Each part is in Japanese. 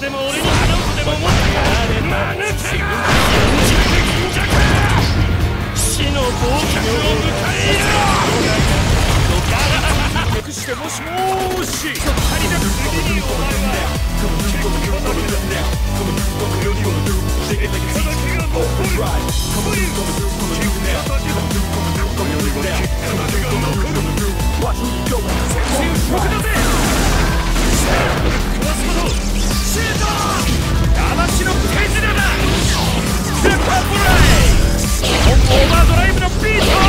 でも俺に叶うとでも思ったかマヌケが四尺銀尺死の暴君を迎えよう隠してもしもし借りなくにお前は What you doing? 食わすことオーバードライブのビート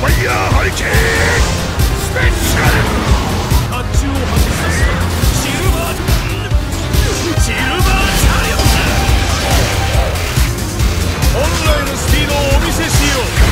ファイヤーハリケーンスペシャル甲冑を外したシルバーシルバーチャリオッツ本来のスピードをお見せしよう。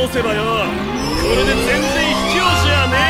倒せばよ。これで全然卑怯じゃねえ。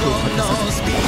cool.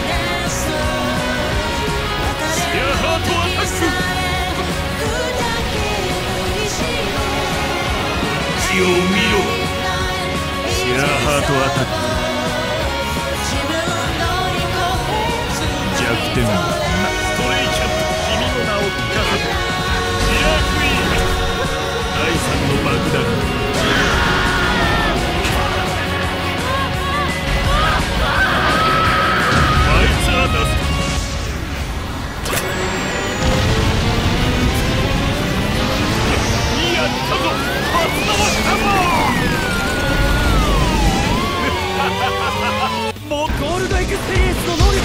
を見ろシェアハートアタック弱点だ もうゴールドエクスペリエンスの能力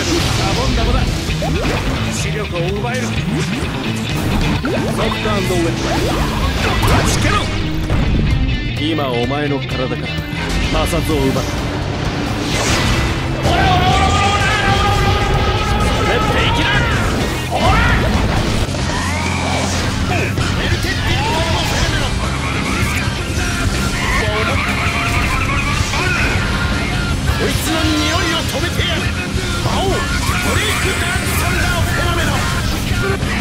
ボンダボだ視力を奪えるンドウェット今お前の体から摩擦を奪ったこいつの匂いを止めてブレイクダンサンダーフェノメノ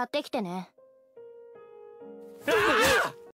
買ってきてね。